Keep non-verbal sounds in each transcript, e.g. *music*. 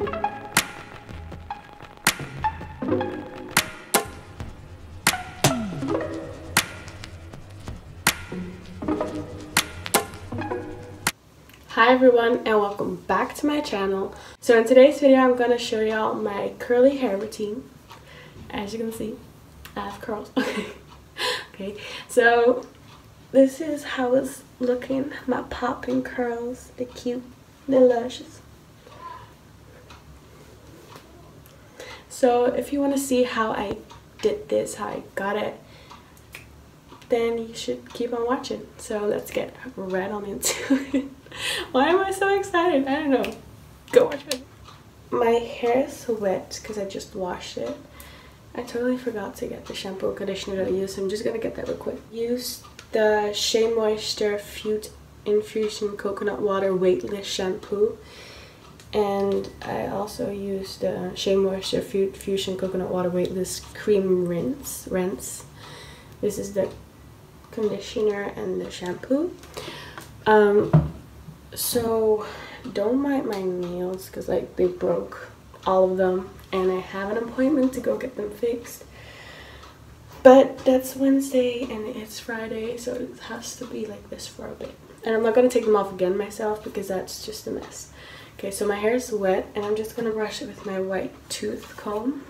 Hi everyone and welcome back to my channel. So in today's video I'm going to show y'all my curly hair routine. As you can see, I have curls. *laughs* okay, okay. so this is how it's looking. My popping curls, the cute, the luscious. So if you want to see how I did this, how I got it, then you should keep on watching. So let's get right on into *laughs* it. Why am I so excited? I don't know. Go watch it. My hair is wet because I just washed it. I totally forgot to get the shampoo conditioner that I use, so I'm just gonna get that real quick. Use the Shea Moisture Fruit Infusion Coconut Water Weightless Shampoo. And I also used the Shea Moisture Fusion Coconut Water Weightless Cream Rinse. Rinse. This is the conditioner and the shampoo. Um, so don't mind my nails because like they broke all of them and I have an appointment to go get them fixed. But that's Wednesday and it's Friday so it has to be like this for a bit. And I'm not going to take them off again myself because that's just a mess. Okay, so my hair is wet and I'm just going to brush it with my white tooth comb.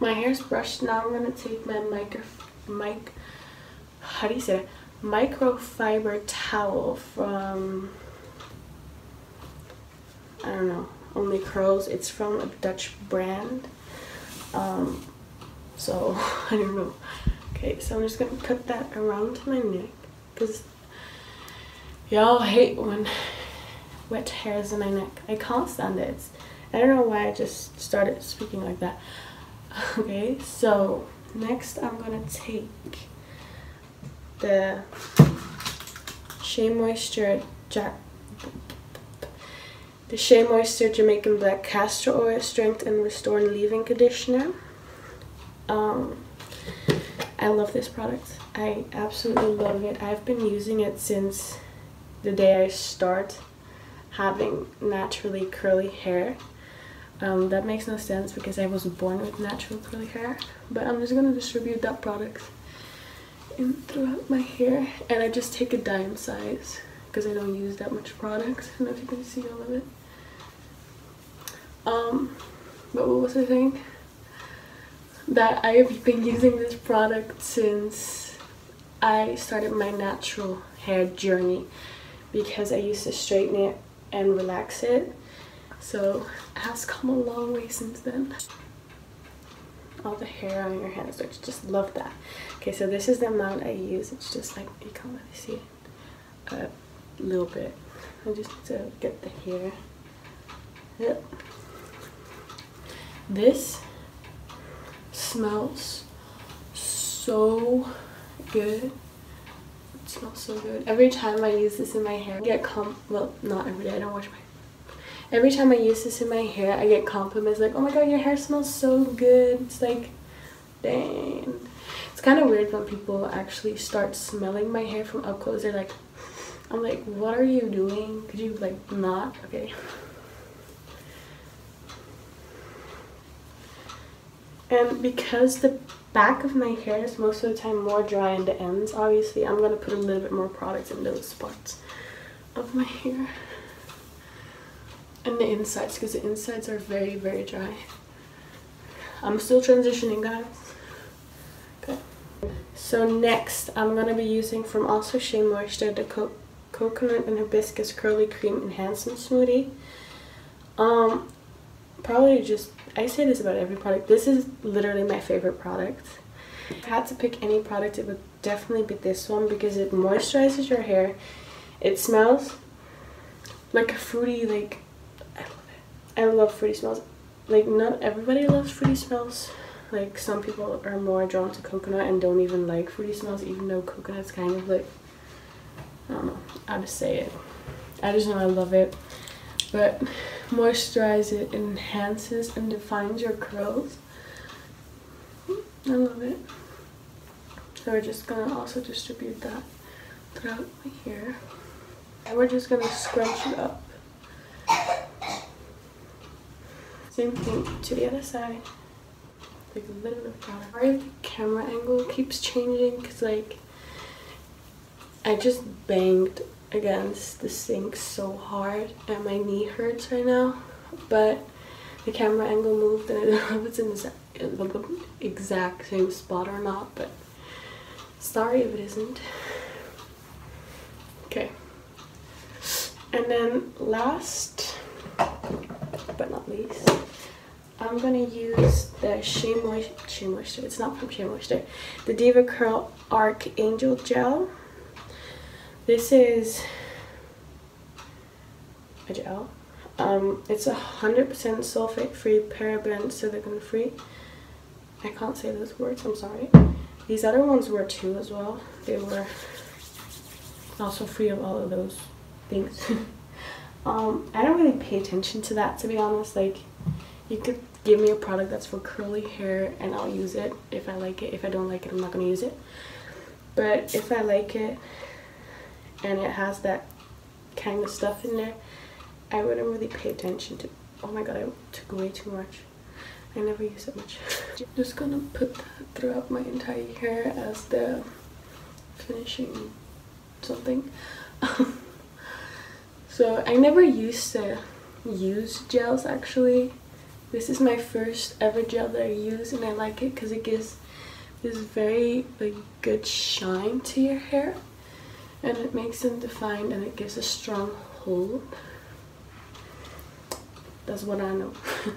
My hair is brushed. Now I'm going to take my micro, mic, how do you say it? Microfiber towel from, I don't know, Only Curls. It's from a Dutch brand. Um, so, *laughs* I don't know. Okay, so I'm just going to put that around my neck. Because y'all hate when wet hair is in my neck. I can't stand it. It's, I don't know why I just started speaking like that. Okay, so next I'm to take the Shea Moisture Jack the Shea Moisture Jamaican Black Castor Oil Strength and Restore Leave-In Conditioner. Um, I love this product. I absolutely love it. I've been using it since the day I start having naturally curly hair. Um, that makes no sense because I was born with natural curly hair. But I'm just going to distribute that product in throughout my hair and I just take a dime size because I don't use that much product. I *laughs* don't know if you can see all of it. Um, but what was I saying? That I have been using this product since I started my natural hair journey because I used to straighten it and relax it. So it has come a long way since then all the hair on your hands. I just love that. Okay, so this is the amount I use. It's just like, you can't really see it. A little bit. I just need to get the hair. Yep. This smells so good. It smells so good. Every time I use this in my hair, I get com well, not every day. I don't wash my every time I use this in my hair, I get compliments like, oh my god, your hair smells so good. It's like, dang. It's kind of weird when people actually start smelling my hair from up close. They're like, I'm like, what are you doing? Could you like not? Okay. And because the back of my hair is most of the time more dry in the ends, obviously I'm going to put a little bit more product in those spots of my hair. And the insides because the insides are very very dry. I'm still transitioning guys. Okay. So next i'm going to be using from also shea moisture the co coconut and hibiscus curly cream enhancement smoothie. Um probably just i say this about every product this is literally my favorite product if i had to pick any product it would definitely be this one because it moisturizes your hair it smells like a fruity like I love it I love fruity smells. Like, not everybody loves fruity smells. Like, some people are more drawn to coconut and don't even like fruity smells, even though coconut's kind of like, I don't know how to say it. I just know I love it. But moisturize it, enhances and defines your curls. I love it. So we're just gonna also distribute that throughout my hair. And we're just gonna scrunch it up. Same thing to the other side. Like a little bit of powder. Sorry the camera angle keeps changing because like I just banged against the sink so hard and my knee hurts right now. But the camera angle moved and I don't *laughs* know if it's in the exact same spot or not, but sorry if it isn't. Okay. And then last but not least, I'm gonna use the Shea Moisture, Shea Moisture, it's not from Shea Moisture, the DevaCurl Arc Angel Gel. This is a gel. Um, it's a 100% sulfate free, paraben, silicone free. I can't say those words, I'm sorry. These other ones were too as well. They were also free of all of those things. *laughs* um, I don't really pay attention to that to be honest. Like, you could give me a product that's for curly hair and I'll use it if I like it. If I don't like it, I'm not going to use it. But if I like it and it has that kind of stuff in there, I wouldn't really pay attention to. Oh my god, I took way too much. I never use it much. *laughs* Just gonna put that throughout my entire hair as the finishing something. *laughs* so I never used to use gels actually. This is my first ever gel that I use and I like it because it gives this very like good shine to your hair and it makes them defined and it gives a strong hold. That's what I know. *laughs*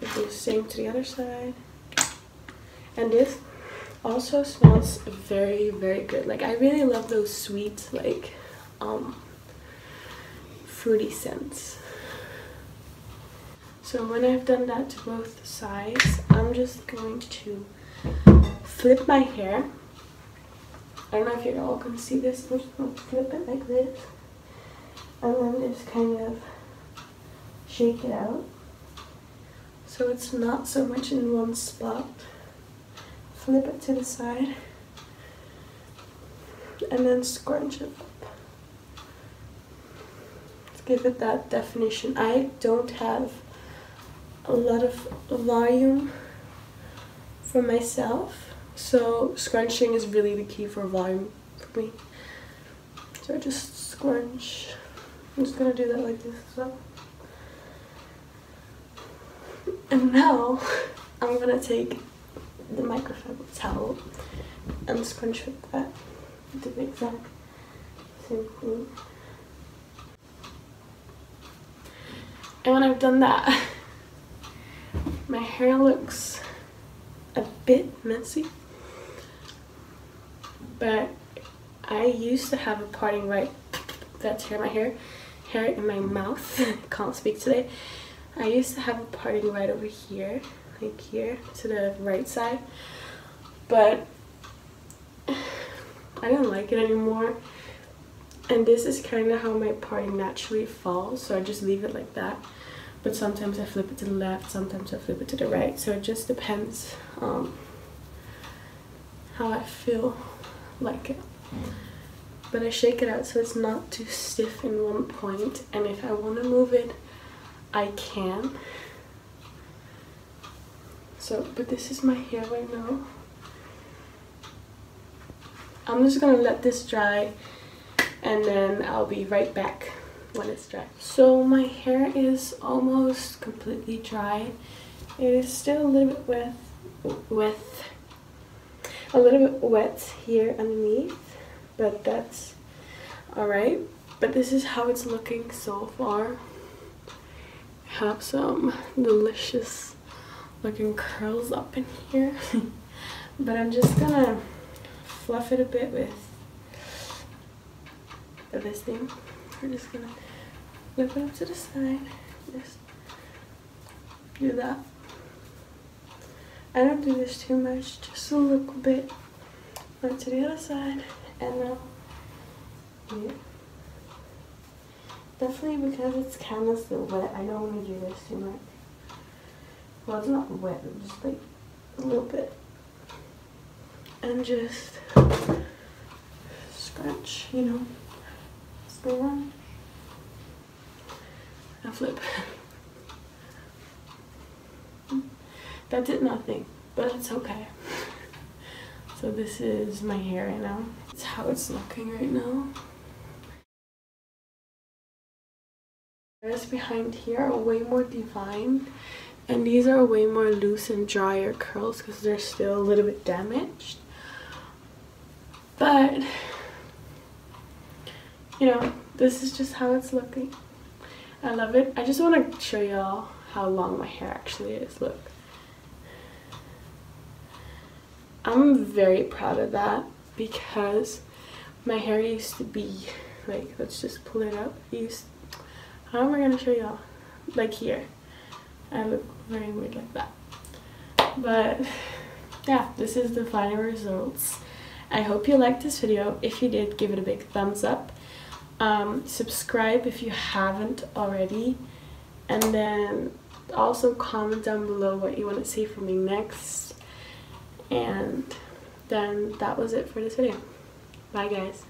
do the same to the other side. And this also smells very, very good. Like, I really love those sweet, like, um, fruity scents. So when I've done that to both sides, I'm just going to flip my hair. I don't know if you all can see this. I'm just to flip it like this. And then just kind of shake it out so it's not so much in one spot. Flip it to the side and then scrunch it up. Let's give it that definition. I don't have a lot of volume for myself, so scrunching is really the key for volume for me. So I just scrunch. I'm just gonna do that like this well. And now *laughs* I'm gonna take the microfiber towel and scrunch with that. Do the exact same thing. And when I've done that, *laughs* my hair looks a bit messy. But I used to have a parting right, that's hair, my hair, hair in my mouth, *laughs* can't speak today. I used to have a parting right over here, like here, to the right side. But *sighs* I don't like it anymore. And this is kind of how my parting naturally falls, so I just leave it like that. But sometimes I flip it to the left, sometimes I flip it to the right. So it just depends um, how I feel like it. But I shake it out so it's not too stiff in one point. And if I want to move it I can. So, but this is my hair right now. I'm just gonna let this dry and then I'll be right back when it's dry. So my hair is almost completely dry. It is still a little bit wet, wet, a little bit wet here underneath, but that's alright. But this is how it's looking so far have some delicious looking curls up in here. *laughs* but I'm just gonna fluff it a bit with this thing. We're just gonna flip it up to the side. Just do that. I don't do this too much, just a little bit. Up to the other side, and now, yeah. Definitely because it's kind of still wet. I don't want to do this too much. Well, it's not wet, just like a little bit. And just scratch, you know, go around. A flip. *laughs* that did nothing, but it's okay. So this is my hair right now. It's how it's looking right now. Hairs behind here are way more defined and these are way more loose and drier curls because they're still a little bit damaged. But, you know, this is just how it's looking. I love it. I just want to show y'all how long my hair actually is. Look. I'm very proud of that because my hair used to be like let's just pull it up. Used how am I gonna show y'all like here. I look very weird like that. But yeah this is the final results. I hope you liked this video. If you did give it a big thumbs up. Um, subscribe if you haven't already. And then also comment down below what you want to see from me next and then that was it for this video. Bye guys